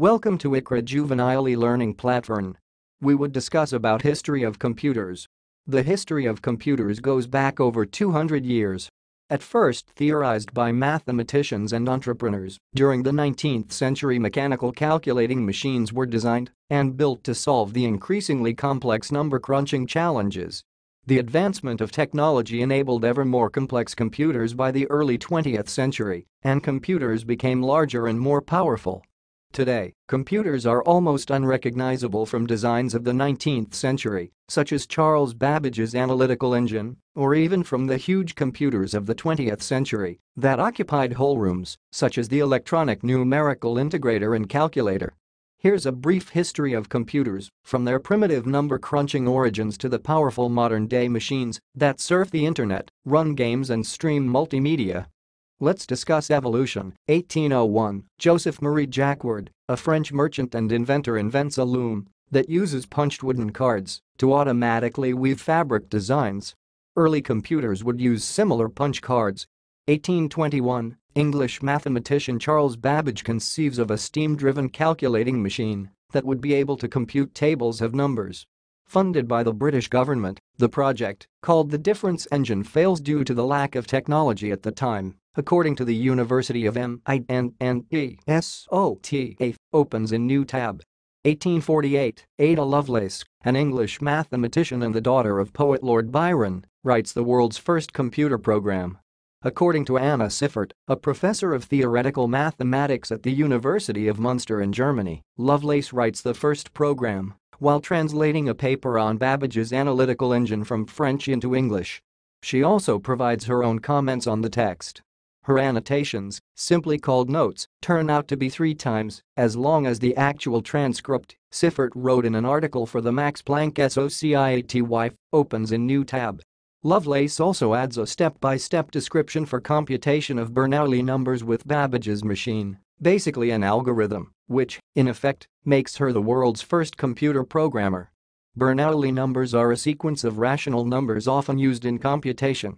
Welcome to Iqra Juvenile e-Learning Platform. We would discuss about history of computers. The history of computers goes back over 200 years. At first theorized by mathematicians and entrepreneurs, during the 19th century mechanical calculating machines were designed and built to solve the increasingly complex number crunching challenges. The advancement of technology enabled ever more complex computers by the early 20th century, and computers became larger and more powerful. Today, computers are almost unrecognizable from designs of the 19th century, such as Charles Babbage's analytical engine, or even from the huge computers of the 20th century that occupied whole rooms, such as the electronic numerical integrator and calculator. Here's a brief history of computers, from their primitive number-crunching origins to the powerful modern-day machines that surf the internet, run games and stream multimedia Let's discuss evolution. 1801, Joseph Marie Jacquard, a French merchant and inventor invents a loom that uses punched wooden cards to automatically weave fabric designs. Early computers would use similar punch cards. 1821, English mathematician Charles Babbage conceives of a steam-driven calculating machine that would be able to compute tables of numbers. Funded by the British government, the project, called the difference engine fails due to the lack of technology at the time According to the University of MINNESOTA, opens in new tab. 1848, Ada Lovelace, an English mathematician and the daughter of poet Lord Byron, writes the world's first computer program. According to Anna Siffert, a professor of theoretical mathematics at the University of Munster in Germany, Lovelace writes the first program while translating a paper on Babbage's analytical engine from French into English. She also provides her own comments on the text. Her annotations, simply called notes, turn out to be three times as long as the actual transcript, Siffert wrote in an article for the Max Planck SOCIETY opens in new tab. Lovelace also adds a step-by-step -step description for computation of Bernoulli numbers with Babbage's machine, basically an algorithm, which, in effect, makes her the world's first computer programmer. Bernoulli numbers are a sequence of rational numbers often used in computation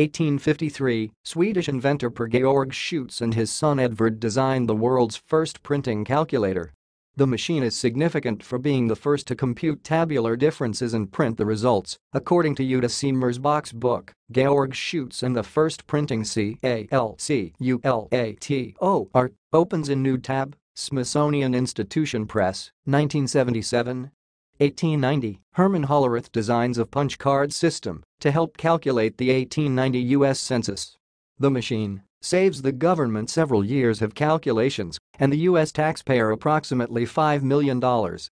1853, Swedish inventor Per Georg Scheutz and his son Edvard designed the world's first printing calculator. The machine is significant for being the first to compute tabular differences and print the results, according to Uta Semersbach's book, Georg Scheutz and the first printing C-A-L-C-U-L-A-T-O-R, opens in new tab, Smithsonian Institution Press, 1977, 1890, Herman Hollerith designs a punch card system to help calculate the 1890 U.S. Census. The machine saves the government several years of calculations and the U.S. taxpayer approximately $5 million,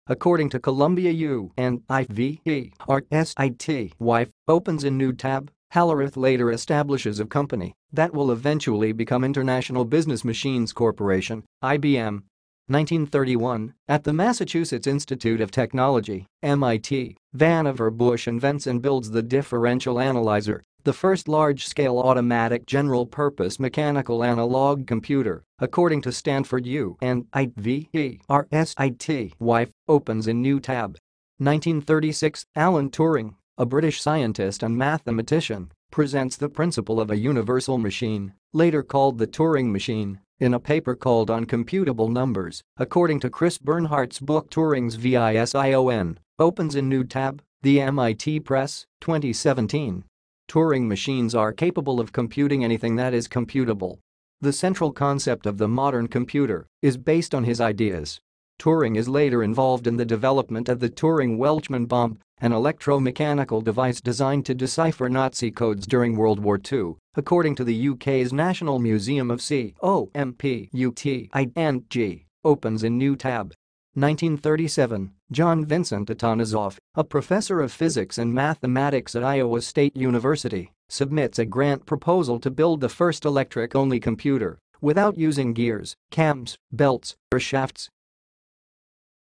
according to Columbia U and IVE, RSIT, wife, opens a new tab. Hollerith later establishes a company that will eventually become International Business Machines Corporation, IBM, 1931, at the Massachusetts Institute of Technology, MIT, Vannevar Bush invents and builds the differential analyzer, the first large-scale automatic general-purpose mechanical analog computer, according to Stanford U and IVERSIT. Wife opens a new tab. 1936, Alan Turing, a British scientist and mathematician, presents the principle of a universal machine, later called the Turing machine, in a paper called On Computable Numbers, according to Chris Bernhardt's book Turing's VISION, opens in new tab, the MIT Press, 2017. Turing machines are capable of computing anything that is computable. The central concept of the modern computer is based on his ideas. Turing is later involved in the development of the Turing-Welchman bomb, an electromechanical device designed to decipher Nazi codes during World War II, according to the UK's National Museum of COMPUTING, opens in new tab. 1937, John Vincent Atanasoff, a professor of physics and mathematics at Iowa State University, submits a grant proposal to build the first electric-only computer without using gears, cams, belts, or shafts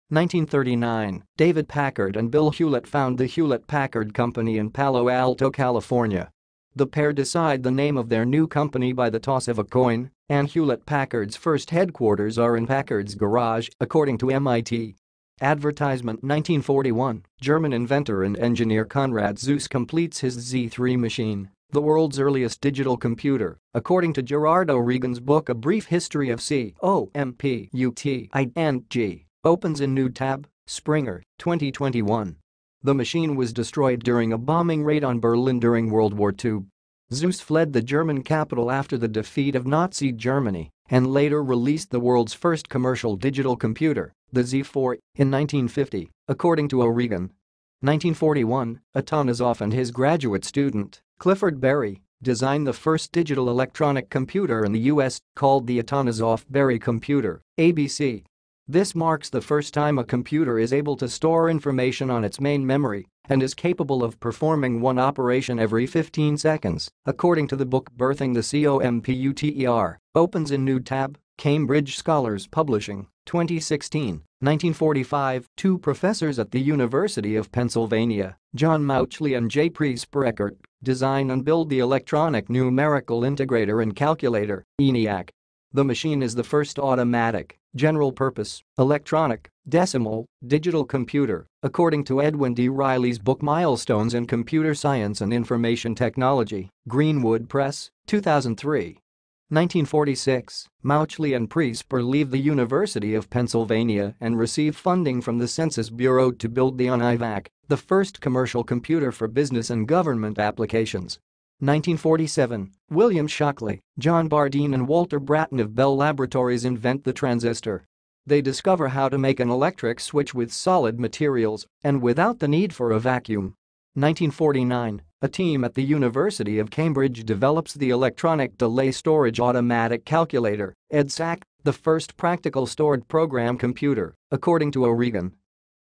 1939, David Packard and Bill Hewlett found the Hewlett-Packard Company in Palo Alto, California. The pair decide the name of their new company by the toss of a coin, and Hewlett-Packard's first headquarters are in Packard's garage, according to MIT. Advertisement 1941, German inventor and engineer Konrad Zuse completes his Z3 machine the world's earliest digital computer, according to Gerard O'Regan's book A Brief History of C-O-M-P-U-T-I-N-G, opens in new tab, Springer, 2021. The machine was destroyed during a bombing raid on Berlin during World War II. Zuse fled the German capital after the defeat of Nazi Germany and later released the world's first commercial digital computer, the Z4, in 1950, according to O'Regan. 1941, Atanasoff and his graduate student, Clifford Berry, designed the first digital electronic computer in the US called the Atanasoff-Berry computer, ABC. This marks the first time a computer is able to store information on its main memory and is capable of performing one operation every 15 seconds, according to the book Birthing the COMPUTER, opens in new tab, Cambridge Scholars Publishing, 2016, 1945, two professors at the University of Pennsylvania, John Mauchly and J. Presper Eckert, design and build the Electronic Numerical Integrator and Calculator, ENIAC. The machine is the first automatic, general-purpose, electronic, decimal, digital computer, according to Edwin D. Reilly's book Milestones in Computer Science and Information Technology, Greenwood Press, 2003. 1946, Mauchly and Presper leave the University of Pennsylvania and receive funding from the Census Bureau to build the ENIAC, the first commercial computer for business and government applications. 1947, William Shockley, John Bardeen and Walter Brattain of Bell Laboratories invent the transistor. They discover how to make an electric switch with solid materials and without the need for a vacuum. 1949, a team at the University of Cambridge develops the Electronic Delay Storage Automatic Calculator, EDSAC, the first practical stored program computer, according to O'Regan.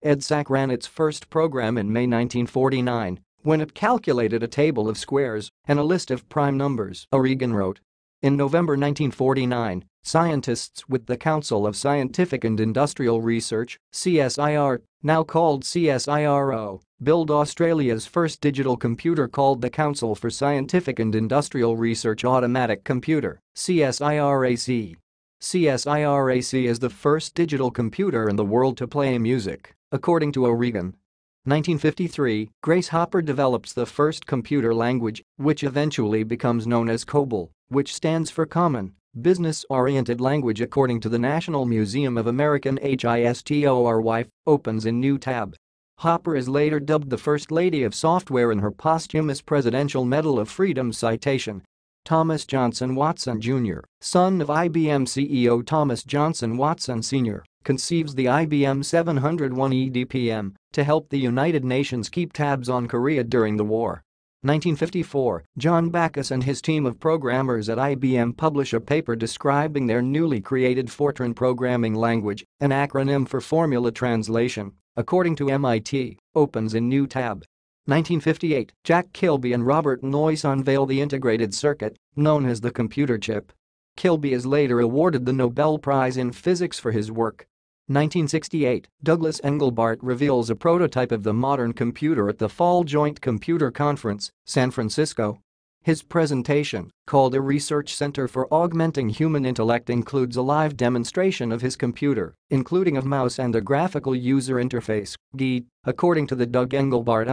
EDSAC ran its first program in May 1949 when it calculated a table of squares and a list of prime numbers, O'Regan wrote. In November 1949, scientists with the Council of Scientific and Industrial Research, CSIR, now called CSIRO, build Australia's first digital computer called the Council for Scientific and Industrial Research Automatic Computer, CSIRAC. CSIRAC is the first digital computer in the world to play music, according to O'Regan. 1953, Grace Hopper develops the first computer language, which eventually becomes known as COBOL, which stands for Common Business-Oriented Language according to the National Museum of American HISTORY, wife opens in new tab. Hopper is later dubbed the First Lady of Software in her posthumous Presidential Medal of Freedom citation. Thomas Johnson Watson, Jr., son of IBM CEO Thomas Johnson Watson Sr., conceives the IBM 701 EDPM to help the United Nations keep tabs on Korea during the war. 1954, John Backus and his team of programmers at IBM publish a paper describing their newly created Fortran programming language, an acronym for Formula Translation, according to MIT, opens in new tab. 1958, Jack Kilby and Robert Noyce unveil the integrated circuit, known as the computer chip. Kilby is later awarded the Nobel Prize in Physics for his work. 1968, Douglas Engelbart reveals a prototype of the modern computer at the Fall Joint Computer Conference, San Francisco. His presentation, called a Research Center for Augmenting Human Intellect includes a live demonstration of his computer, including a mouse and a graphical user interface, GUI, according to the Doug Engelbart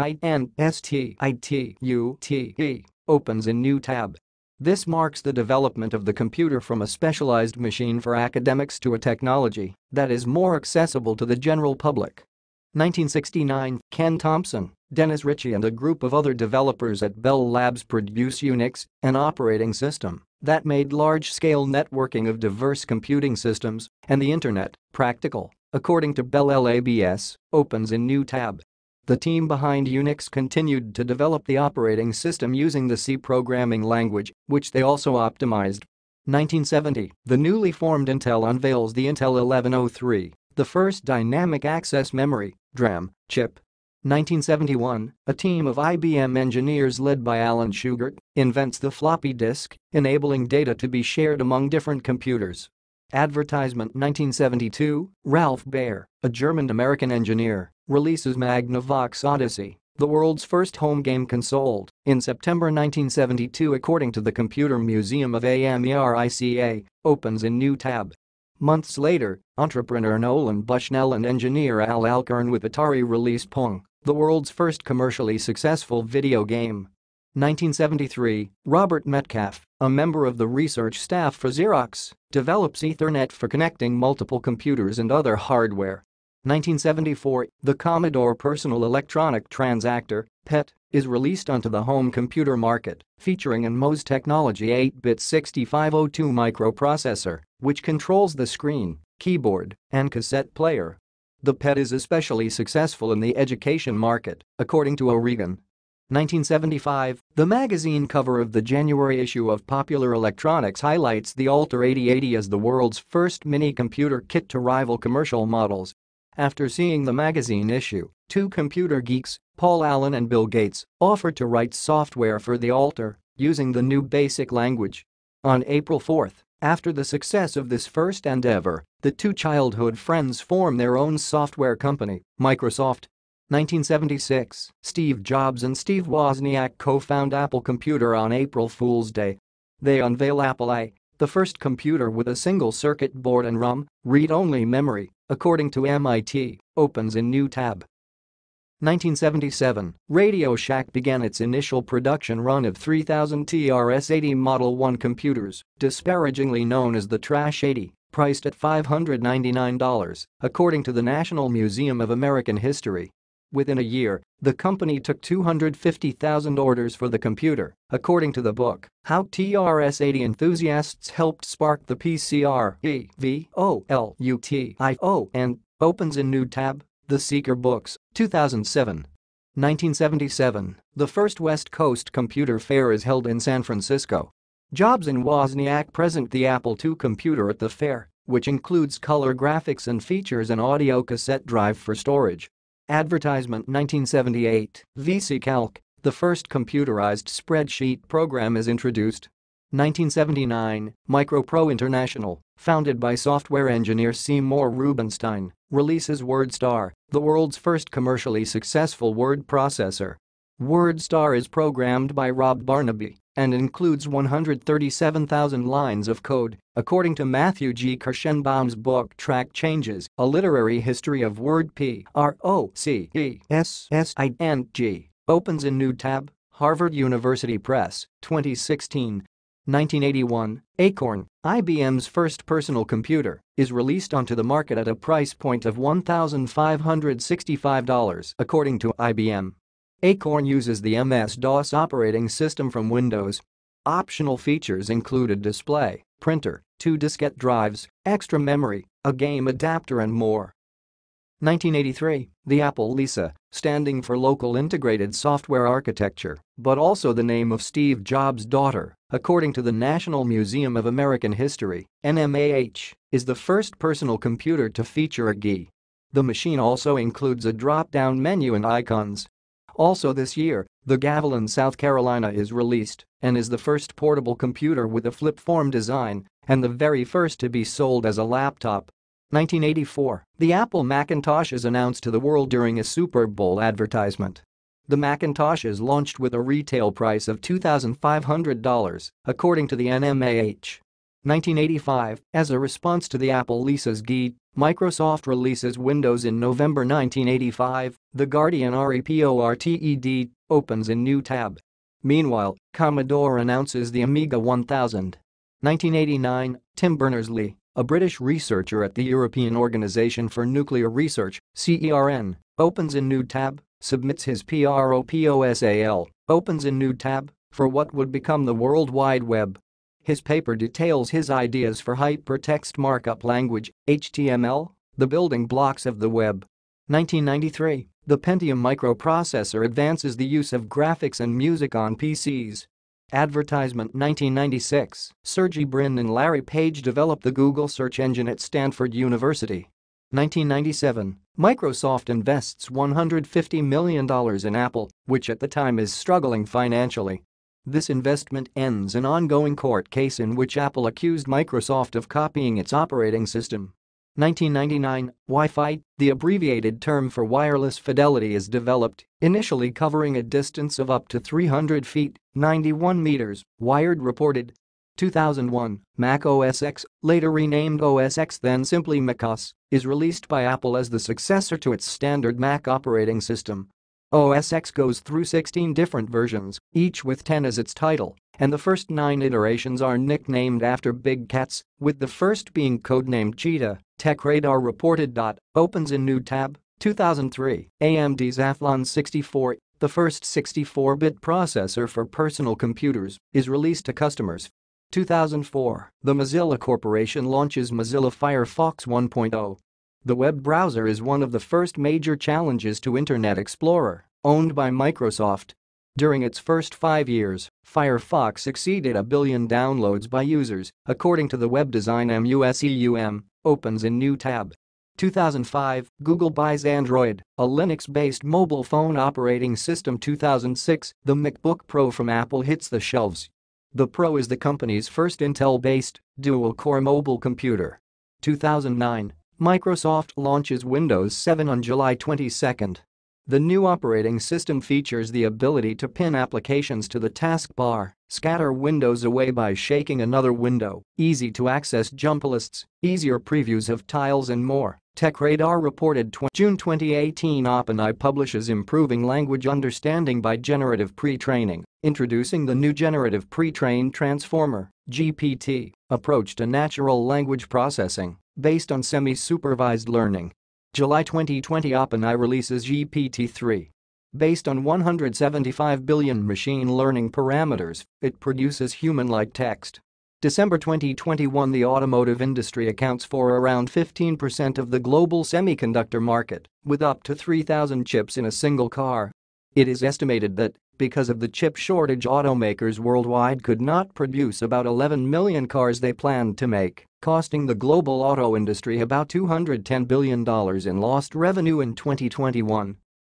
INSTITUTE, opens a new tab. This marks the development of the computer from a specialized machine for academics to a technology that is more accessible to the general public. 1969, Ken Thompson, Dennis Ritchie and a group of other developers at Bell Labs produce Unix, an operating system that made large-scale networking of diverse computing systems and the Internet practical, according to Bell Labs, opens a new tab. The team behind Unix continued to develop the operating system using the C programming language, which they also optimized. 1970, the newly formed Intel unveils the Intel 1103, the first dynamic access memory DRAM, chip. 1971, a team of IBM engineers led by Alan Shugart invents the floppy disk, enabling data to be shared among different computers. Advertisement 1972, Ralph Baer, a German-American engineer, releases Magnavox Odyssey, the world's first home game console, in September 1972 according to the Computer Museum of AMERICA, opens in new tab. Months later, entrepreneur Nolan Bushnell and engineer Al Alcorn with Atari release Pong, the world's first commercially successful video game. 1973, Robert Metcalfe, a member of the research staff for Xerox, develops Ethernet for connecting multiple computers and other hardware. 1974, the Commodore Personal Electronic Transactor, PET, is released onto the home computer market, featuring an MOS Technology 8-bit 6502 microprocessor, which controls the screen, keyboard, and cassette player. The PET is especially successful in the education market, according to O'Regan. 1975, the magazine cover of the January issue of Popular Electronics highlights the Altair 8080 as the world's first mini-computer kit to rival commercial models. After seeing the magazine issue, two computer geeks, Paul Allen and Bill Gates, offered to write software for the Altair using the new BASIC language. On April 4, after the success of this first endeavor, the two childhood friends form their own software company, Microsoft, 1976, Steve Jobs and Steve Wozniak co-found Apple Computer on April Fool's Day. They unveil Apple I, the first computer with a single circuit board and ROM, read-only memory, according to MIT, opens a new tab. 1977, Radio Shack began its initial production run of 3000 TRS-80 Model 1 computers, disparagingly known as the Trash 80, priced at $599, according to the National Museum of American History. Within a year, the company took 250,000 orders for the computer, according to the book, How TRS-80 Enthusiasts Helped Spark the PCR and opens a new tab, The Seeker Books, 2007. 1977, the first West Coast Computer Fair is held in San Francisco. Jobs and Wozniak present the Apple II computer at the fair, which includes color graphics and features an audio cassette drive for storage. Advertisement 1978, VisiCalc, the first computerized spreadsheet program is introduced. 1979, MicroPro International, founded by software engineer Seymour Rubinstein, releases WordStar, the world's first commercially successful word processor. WordStar is programmed by Rob Barnaby and includes 137,000 lines of code, according to Matthew G. Kirschenbaum's book Track Changes, A Literary History of Word P. R. O. C. E. S. S. I. N. G. Opens a new tab, Harvard University Press, 2016. 1981, Acorn, IBM's first personal computer, is released onto the market at a price point of $1,565 according to IBM. Acorn uses the MS-DOS operating system from Windows. Optional features include a display, printer, two diskette drives, extra memory, a game adapter and more. 1983, the Apple Lisa, standing for Local Integrated Software Architecture, but also the name of Steve Jobs' daughter, according to the National Museum of American History, NMAH, is the first personal computer to feature a GUI. The machine also includes a drop-down menu and icons, also this year, the Gavilan South Carolina is released and is the first portable computer with a flip-form design and the very first to be sold as a laptop. 1984, the Apple Macintosh is announced to the world during a Super Bowl advertisement. The Macintosh is launched with a retail price of $2,500, according to the NMAH. 1985, as a response to the Apple Lisa's GUI, Microsoft releases Windows in November 1985, The Guardian REPORTED opens a new tab. Meanwhile, Commodore announces the Amiga 1000. 1989, Tim Berners-Lee, a British researcher at the European Organization for Nuclear Research, CERN, opens a new tab, submits his PROPOSAL, opens a new tab, for what would become the World Wide Web. His paper details his ideas for hypertext markup language, HTML, the building blocks of the web. 1993, the Pentium microprocessor advances the use of graphics and music on PCs. Advertisement 1996, Sergey Brin and Larry Page developed the Google search engine at Stanford University. 1997, Microsoft invests $150 million in Apple, which at the time is struggling financially. This investment ends an ongoing court case in which Apple accused Microsoft of copying its operating system. 1999, Wi-Fi, the abbreviated term for wireless fidelity is developed, initially covering a distance of up to 300 feet, 91 meters, Wired reported. 2001, Mac OS X, later renamed OS X then simply macOS, is released by Apple as the successor to its standard Mac operating system. OS X goes through 16 different versions, each with 10 as its title, and the first nine iterations are nicknamed after big cats, with the first being codenamed Cheetah, TechRadar reported. Opens in new tab, 2003, AMD's Athlon 64, the first 64-bit processor for personal computers, is released to customers. 2004, the Mozilla Corporation launches Mozilla Firefox 1.0. The web browser is one of the first major challenges to Internet Explorer, owned by Microsoft. During its first five years, Firefox exceeded a billion downloads by users, according to the web design MUSEUM, opens in new tab. 2005, Google buys Android, a Linux-based mobile phone operating system 2006, the MacBook Pro from Apple hits the shelves. The Pro is the company's first Intel-based, dual-core mobile computer. 2009, Microsoft launches Windows 7 on July 22. The new operating system features the ability to pin applications to the taskbar, scatter windows away by shaking another window, easy-to-access jump lists, easier previews of tiles and more. TechRadar reported June 2018 OpenAI publishes Improving Language Understanding by Generative Pre-Training, introducing the new Generative Pre-Trained Transformer GPT, approach to natural language processing based on semi-supervised learning July 2020 OpenAI releases GPT-3. Based on 175 billion machine learning parameters, it produces human-like text. December 2021 The automotive industry accounts for around 15% of the global semiconductor market, with up to 3,000 chips in a single car. It is estimated that, because of the chip shortage automakers worldwide could not produce about 11 million cars they planned to make costing the global auto industry about $210 billion in lost revenue in 2021.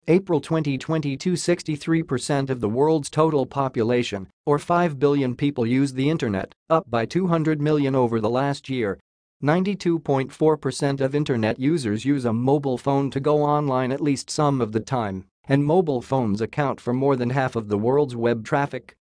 April 2022 63% of the world's total population, or 5 billion people use the internet, up by 200 million over the last year. 92.4% of internet users use a mobile phone to go online at least some of the time, and mobile phones account for more than half of the world's web traffic.